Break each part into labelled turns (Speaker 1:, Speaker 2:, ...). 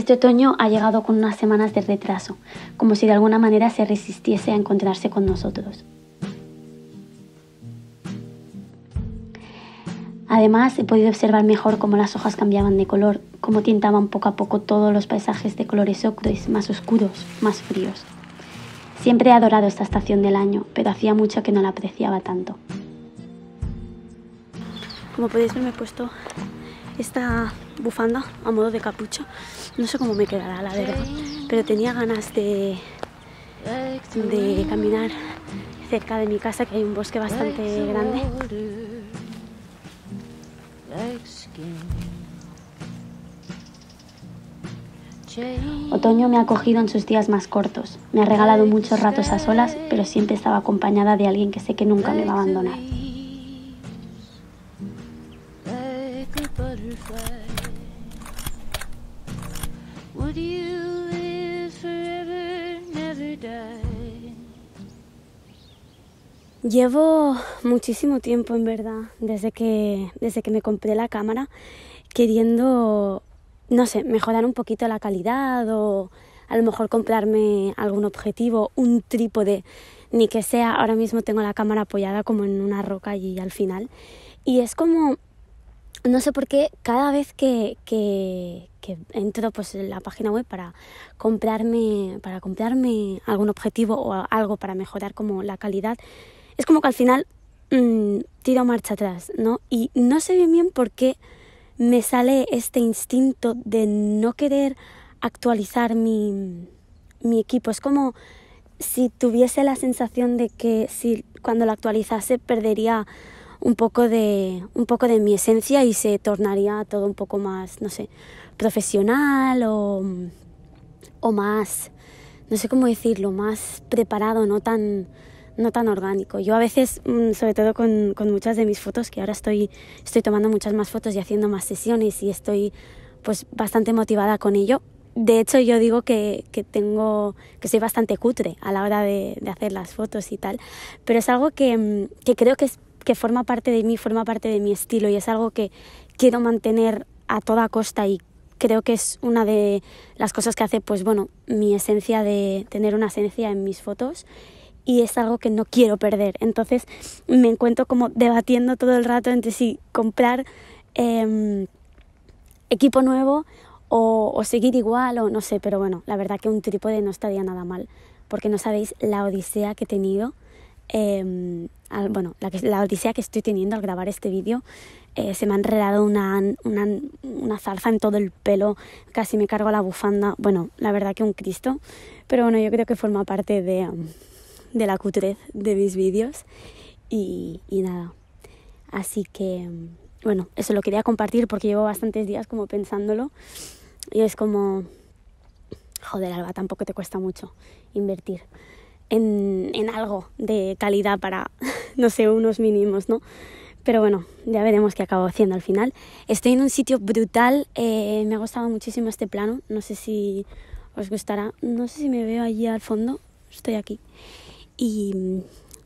Speaker 1: Este otoño ha llegado con unas semanas de retraso, como si de alguna manera se resistiese a encontrarse con nosotros. Además, he podido observar mejor cómo las hojas cambiaban de color, cómo tintaban poco a poco todos los paisajes de colores ocres, más oscuros, más fríos. Siempre he adorado esta estación del año, pero hacía mucho que no la apreciaba tanto. Como podéis ver, me he puesto esta bufanda a modo de capucha. No sé cómo me quedará, la verdad, pero tenía ganas de, de caminar cerca de mi casa, que hay un bosque bastante grande Otoño me ha acogido en sus días más cortos. Me ha regalado muchos ratos a solas, pero siempre estaba acompañada de alguien que sé que nunca me va a abandonar. Llevo muchísimo tiempo, en verdad, desde que, desde que me compré la cámara, queriendo, no sé, mejorar un poquito la calidad o a lo mejor comprarme algún objetivo, un trípode, ni que sea, ahora mismo tengo la cámara apoyada como en una roca y al final. Y es como, no sé por qué, cada vez que, entro pues, en la página web para comprarme, para comprarme algún objetivo o algo para mejorar como la calidad, es como que al final mmm, tiro marcha atrás, ¿no? Y no sé bien bien por qué me sale este instinto de no querer actualizar mi, mi equipo. Es como si tuviese la sensación de que si cuando lo actualizase perdería un poco de un poco de mi esencia y se tornaría todo un poco más no sé profesional o, o más no sé cómo decirlo más preparado no tan no tan orgánico. Yo a veces, mm, sobre todo con, con, muchas de mis fotos, que ahora estoy, estoy tomando muchas más fotos y haciendo más sesiones y estoy pues bastante motivada con ello. De hecho, yo digo que, que tengo, que soy bastante cutre a la hora de, de, hacer las fotos y tal, pero es algo que, que creo que, es, que forma parte de mí, forma parte de mi estilo y es algo que quiero mantener a toda costa y creo que es una de las cosas que hace, pues bueno, mi esencia de tener una esencia en mis fotos y es algo que no quiero perder. Entonces me encuentro como debatiendo todo el rato entre si comprar eh, equipo nuevo o, seguir igual o no sé, pero bueno, la verdad que un trípode no estaría nada mal, porque no sabéis la odisea que he tenido, eh, al, bueno, la, la, odisea que estoy teniendo al grabar este vídeo. Eh, se me ha enredado una, una, una zarza en todo el pelo, casi me cargo la bufanda. Bueno, la verdad que un Cristo, pero bueno, yo creo que forma parte de... Um, de la cutrez de mis vídeos y, y, nada. Así que, bueno, eso lo quería compartir porque llevo bastantes días como pensándolo y es como, joder, Alba, tampoco te cuesta mucho invertir en, en algo de calidad para, no sé, unos mínimos, ¿no? Pero bueno, ya veremos qué acabo haciendo al final. Estoy en un sitio brutal, eh, me ha gustado muchísimo este plano, no sé si os gustará, no sé si me veo allí al fondo, estoy aquí. Y,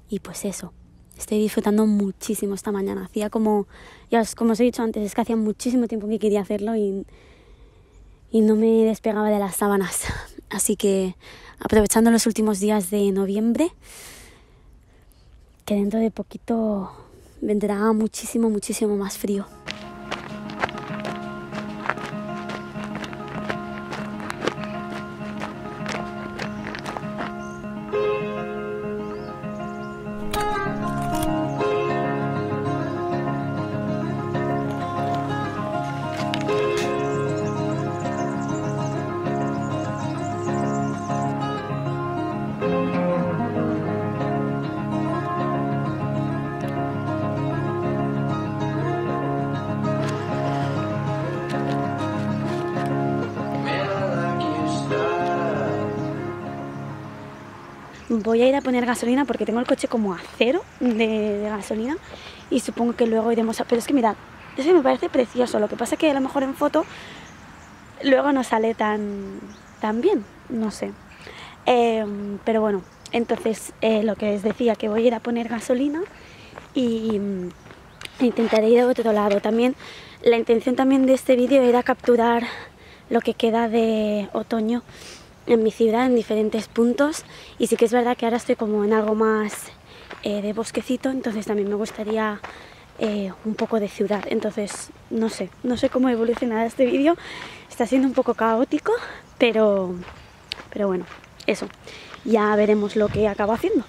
Speaker 1: y pues eso, estoy disfrutando muchísimo esta mañana. Hacía como, ya os, como os he dicho antes, es que hacía muchísimo tiempo que quería hacerlo y, y no me despegaba de las sábanas. Así que aprovechando los últimos días de noviembre, que dentro de poquito vendrá muchísimo, muchísimo más frío. Voy a ir a poner gasolina porque tengo el coche como a cero de, gasolina y supongo que luego iremos a... Pero es que mirad, es que me parece precioso, lo que pasa es que a lo mejor en foto luego no sale tan, tan bien, no sé. Eh, pero bueno, entonces eh, lo que os decía, que voy a ir a poner gasolina y intentaré ir a otro lado. También la intención también de este vídeo era capturar lo que queda de otoño en mi ciudad, en diferentes puntos. Y sí que es verdad que ahora estoy como en algo más eh, de bosquecito, entonces también me gustaría eh, un poco de ciudad. Entonces, no sé, no sé cómo evolucionará este vídeo. Está siendo un poco caótico, pero, pero bueno, eso. Ya veremos lo que acabo haciendo.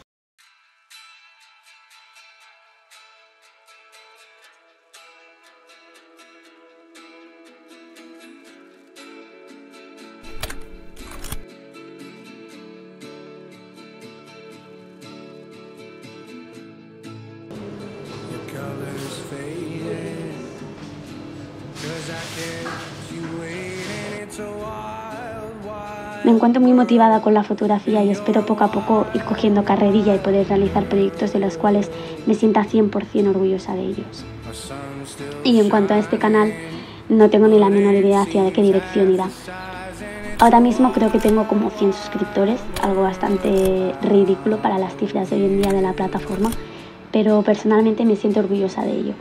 Speaker 1: Me encuentro muy motivada con la fotografía y espero poco a poco ir cogiendo carrerilla y poder realizar proyectos de los cuales me sienta 100% orgullosa de ellos. Y en cuanto a este canal, no tengo ni la menor idea hacia qué dirección irá. Ahora mismo creo que tengo como 100 suscriptores, algo bastante ridículo para las cifras de hoy en día de la plataforma, pero personalmente me siento orgullosa de ello.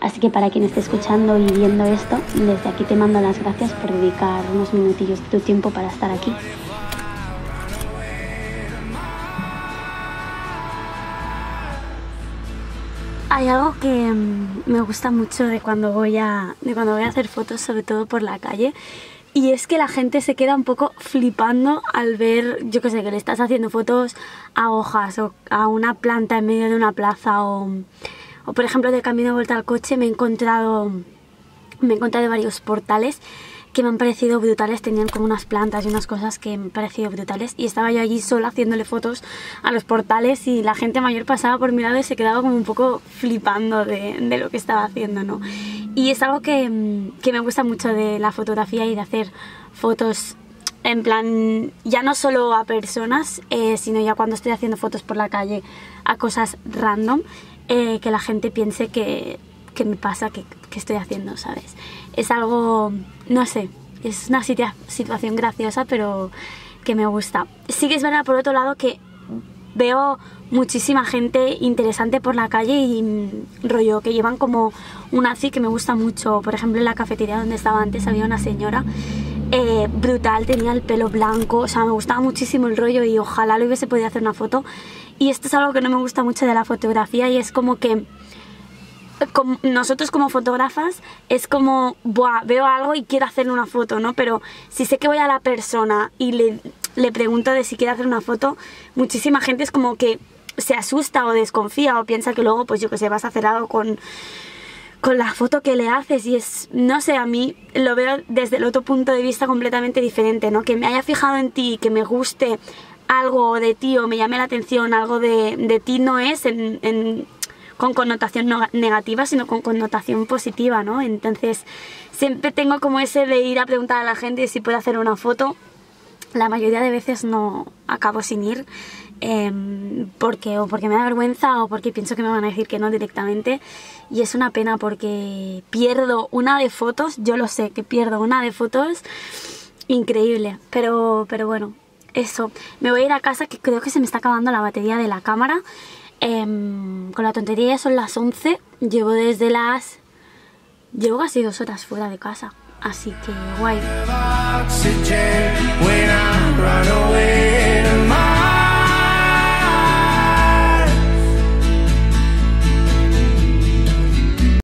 Speaker 1: Así que para quien esté escuchando y viendo esto, desde aquí te mando las gracias por dedicar unos minutillos de tu tiempo para estar aquí. Hay algo que mm, me gusta mucho de cuando voy a, de cuando voy a hacer fotos, sobre todo por la calle, y es que la gente se queda un poco flipando al ver, yo qué sé, que le estás haciendo fotos a hojas o a una planta en medio de una plaza o o por ejemplo, de camino de vuelta al coche me he encontrado, me he encontrado varios portales que me han parecido brutales, tenían como unas plantas y unas cosas que me han parecido brutales. Y estaba yo allí sola haciéndole fotos a los portales y la gente mayor pasaba por mi lado y se quedaba como un poco flipando de, de lo que estaba haciendo, ¿no? Y es algo que, que me gusta mucho de la fotografía y de hacer fotos en plan, ya no solo a personas, eh, sino ya cuando estoy haciendo fotos por la calle a cosas random, eh, que la gente piense que, que me pasa, que, que, estoy haciendo, ¿sabes? Es algo, no sé, es una situación graciosa, pero que me gusta. Sí que es verdad, por otro lado, que veo muchísima gente interesante por la calle y mm, rollo que llevan como un así que me gusta mucho. Por ejemplo, en la cafetería donde estaba antes había una señora eh, brutal, tenía el pelo blanco, o sea, me gustaba muchísimo el rollo y ojalá lo hubiese podido hacer una foto. Y esto es algo que no me gusta mucho de la fotografía y es como que nosotros como fotógrafas es como, veo algo y quiero hacer una foto, ¿no? Pero si sé que voy a la persona y le, le pregunto de si quiere hacer una foto, muchísima gente es como que se asusta o desconfía o piensa que luego, pues yo que sé, vas a hacer algo con con la foto que le haces y es, no sé, a mí lo veo desde el otro punto de vista completamente diferente, ¿no? Que me haya fijado en ti, que me guste algo de ti o me llame la atención algo de, de ti no es en, con connotación negativa, sino con connotación positiva, ¿no? Entonces, siempre tengo como ese de ir a preguntar a la gente si puede hacer una foto. La mayoría de veces no acabo sin ir Em, porque o porque me da vergüenza o porque pienso que me van a decir que no directamente y es una pena porque pierdo una de fotos, yo lo sé que pierdo una de fotos increíble, pero, pero bueno, eso, me voy a ir a casa que creo que se me está acabando la batería de la cámara. Em, con la tontería ya son las 11, llevo desde las... Llevo casi dos horas fuera de casa, así que guay.